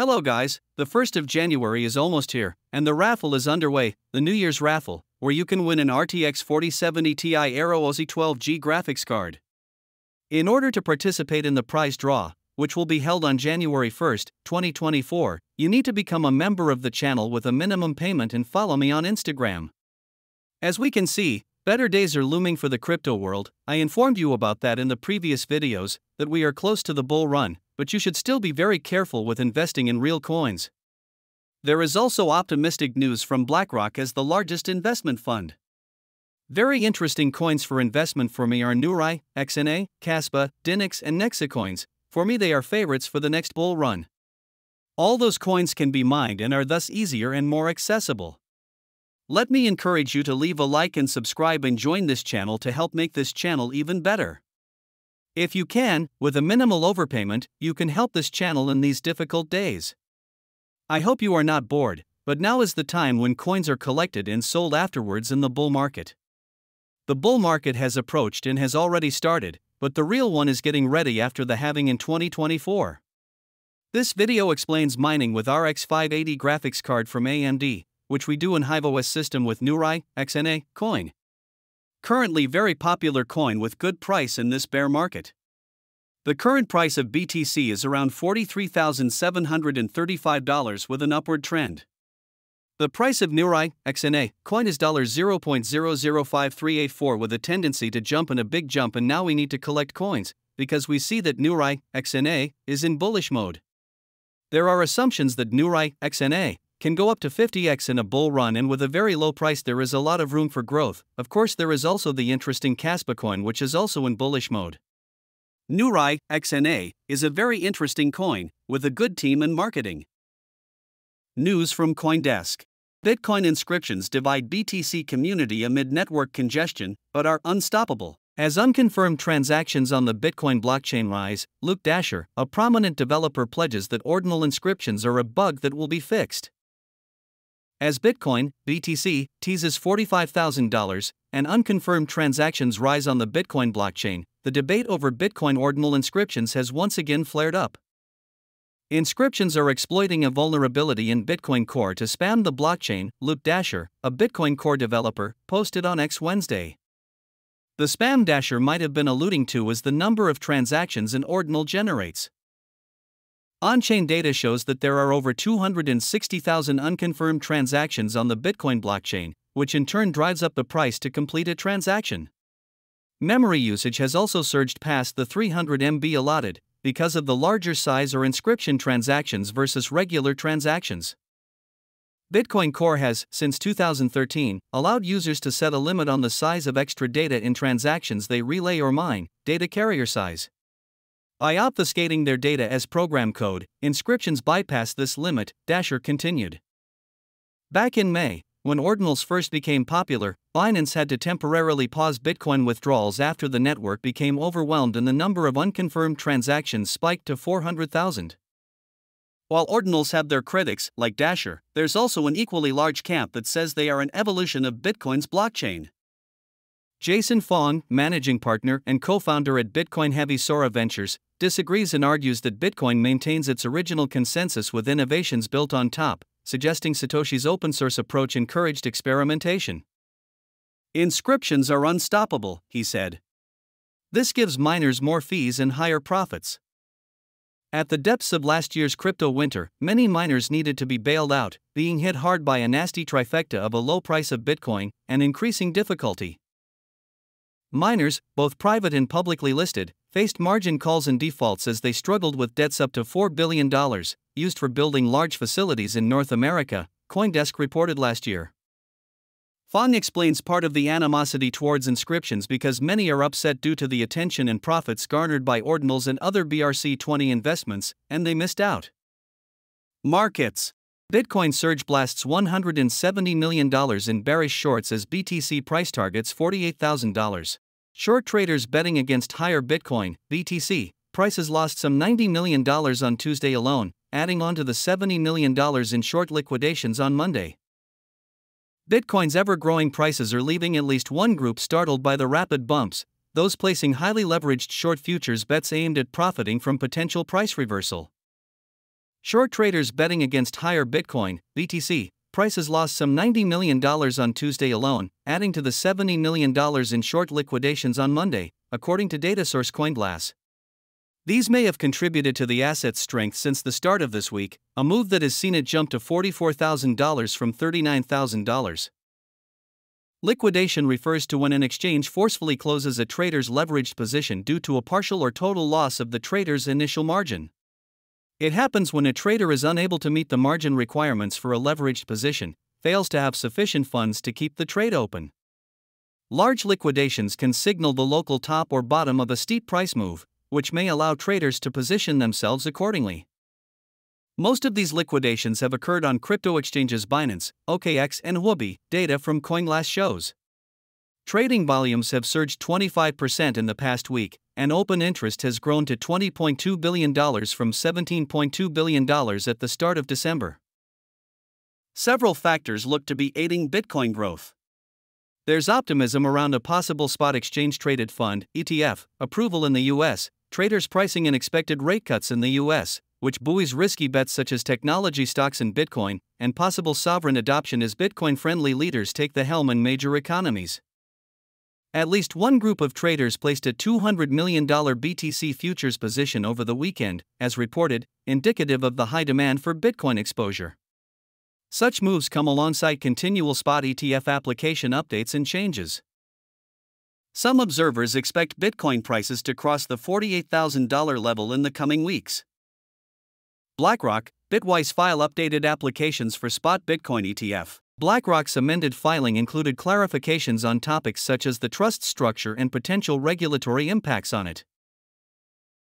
Hello, guys. The 1st of January is almost here, and the raffle is underway the New Year's raffle, where you can win an RTX 4070 Ti Aero OC 12G graphics card. In order to participate in the prize draw, which will be held on January 1st, 2024, you need to become a member of the channel with a minimum payment and follow me on Instagram. As we can see, better days are looming for the crypto world. I informed you about that in the previous videos, that we are close to the bull run, but you should still be very careful with investing in real coins. There is also optimistic news from BlackRock as the largest investment fund. Very interesting coins for investment for me are Neurai, XNA, Kaspa, Dynex, and Nexacoins. For me, they are favorites for the next bull run. All those coins can be mined and are thus easier and more accessible. Let me encourage you to leave a like and subscribe and join this channel to help make this channel even better. If you can, with a minimal overpayment, you can help this channel in these difficult days. I hope you are not bored, but now is the time when coins are collected and sold afterwards in the bull market. The bull market has approached and has already started, but the real one is getting ready after the halving in 2024. This video explains mining with RX 580 graphics card from AMD, which we do in HiveOS system with Neurai, XNA, coin currently very popular coin with good price in this bear market. The current price of BTC is around $43,735 with an upward trend. The price of Neurai XNA coin is $0.005384 with a tendency to jump and a big jump and now we need to collect coins because we see that Neurai XNA is in bullish mode. There are assumptions that Neurai XNA can go up to 50x in a bull run and with a very low price there is a lot of room for growth. Of course there is also the interesting Kaspa coin which is also in bullish mode. Neurai XNA is a very interesting coin with a good team and marketing. News from CoinDesk. Bitcoin inscriptions divide BTC community amid network congestion but are unstoppable. As unconfirmed transactions on the Bitcoin blockchain rise, Luke Dashjr, a prominent developer, pledges that ordinal inscriptions are a bug that will be fixed. As Bitcoin, BTC, teases $45,000 and unconfirmed transactions rise on the Bitcoin blockchain, the debate over Bitcoin ordinal inscriptions has once again flared up. Inscriptions are exploiting a vulnerability in Bitcoin Core to spam the blockchain, Luke Dashjr, a Bitcoin Core developer, posted on X Wednesday. The spam Dashjr might have been alluding to was the number of transactions an ordinal generates. On chain data shows that there are over 260,000 unconfirmed transactions on the Bitcoin blockchain, which in turn drives up the price to complete a transaction. Memory usage has also surged past the 300 MB allotted because of the larger size or inscription transactions versus regular transactions. Bitcoin Core has, since 2013, allowed users to set a limit on the size of extra data in transactions they relay or mine, data carrier size. By obfuscating their data as program code, inscriptions bypass this limit, Dashjr continued. Back in May, when ordinals first became popular, Binance had to temporarily pause Bitcoin withdrawals after the network became overwhelmed and the number of unconfirmed transactions spiked to 400,000. While ordinals have their critics, like Dashjr, there's also an equally large camp that says they are an evolution of Bitcoin's blockchain. Jason Fang, managing partner and co founder at Bitcoin Heavy Sora Ventures, disagrees and argues that Bitcoin maintains its original consensus with innovations built on top, suggesting Satoshi's open source approach encouraged experimentation. Inscriptions are unstoppable, he said. This gives miners more fees and higher profits. At the depths of last year's crypto winter, many miners needed to be bailed out, being hit hard by a nasty trifecta of a low price of Bitcoin and increasing difficulty. Miners, both private and publicly listed, faced margin calls and defaults as they struggled with debts up to $4 billion, used for building large facilities in North America, Coindesk reported last year. Fang explains part of the animosity towards inscriptions because many are upset due to the attention and profits garnered by ordinals and other BRC20 investments, and they missed out. Markets Bitcoin surge blasts $170 million in bearish shorts as BTC price targets $48,000. Short traders betting against higher Bitcoin, BTC, prices lost some $90 million on Tuesday alone, adding on to the $70 million in short liquidations on Monday. Bitcoin's ever growing prices are leaving at least one group startled by the rapid bumps, those placing highly leveraged short futures bets aimed at profiting from potential price reversal. Short traders betting against higher Bitcoin, BTC, prices lost some $90 million on Tuesday alone, adding to the $70 million in short liquidations on Monday, according to data source CoinGlass. These may have contributed to the asset's strength since the start of this week, a move that has seen it jump to $44,000 from $39,000. Liquidation refers to when an exchange forcefully closes a trader's leveraged position due to a partial or total loss of the trader's initial margin. It happens when a trader is unable to meet the margin requirements for a leveraged position, fails to have sufficient funds to keep the trade open. Large liquidations can signal the local top or bottom of a steep price move, which may allow traders to position themselves accordingly. Most of these liquidations have occurred on crypto exchanges Binance, OKX, and Huobi, data from CoinGlass shows. Trading volumes have surged 25% in the past week, and open interest has grown to $20.2 billion from $17.2 billion at the start of December. Several factors look to be aiding Bitcoin growth. There's optimism around a possible spot exchange traded fund ETF approval in the US, traders pricing in expected rate cuts in the US, which buoys risky bets such as technology stocks and Bitcoin, and possible sovereign adoption as Bitcoin friendly leaders take the helm in major economies. At least one group of traders placed a $200 million BTC futures position over the weekend, as reported, indicative of the high demand for Bitcoin exposure. Such moves come alongside continual spot ETF application updates and changes. Some observers expect Bitcoin prices to cross the $48,000 level in the coming weeks. BlackRock, Bitwise file updated applications for spot Bitcoin ETF. BlackRock's amended filing included clarifications on topics such as the trust structure and potential regulatory impacts on it.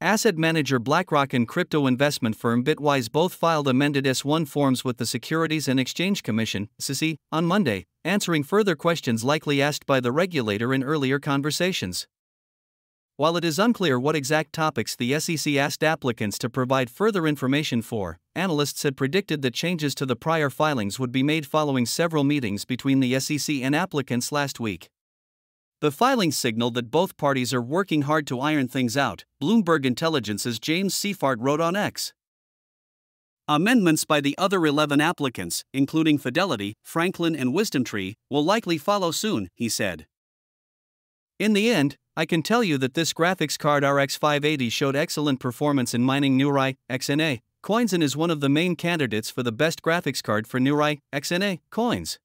Asset manager BlackRock and crypto investment firm Bitwise both filed amended S1 forms with the Securities and Exchange Commission (SEC) on Monday, answering further questions likely asked by the regulator in earlier conversations. While it is unclear what exact topics the SEC asked applicants to provide further information for, analysts had predicted that changes to the prior filings would be made following several meetings between the SEC and applicants last week. The filings signal that both parties are working hard to iron things out, Bloomberg Intelligence's James Seyffart wrote on X. Amendments by the other 11 applicants, including Fidelity, Franklin, and WisdomTree, will likely follow soon, he said. In the end, I can tell you that this graphics card RX 580 showed excellent performance in mining Neurai XNA coins and is one of the main candidates for the best graphics card for Neurai XNA coins.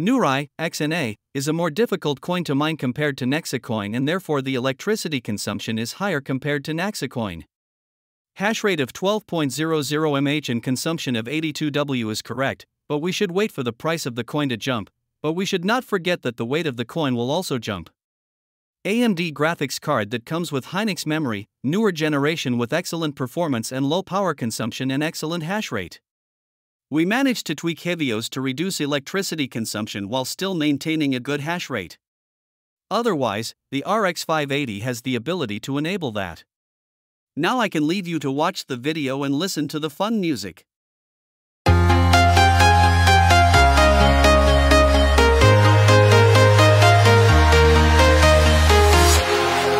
Neurai XNA is a more difficult coin to mine compared to Nexacoin and therefore the electricity consumption is higher compared to Nexacoin. Hash rate of 12.00 mH and consumption of 82 W is correct, but we should wait for the price of the coin to jump, but we should not forget that the weight of the coin will also jump. AMD graphics card that comes with Hynix memory, newer generation with excellent performance and low power consumption and excellent hash rate. We managed to tweak HiveOS to reduce electricity consumption while still maintaining a good hash rate. Otherwise, the RX 580 has the ability to enable that. Now I can leave you to watch the video and listen to the fun music.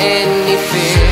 any fear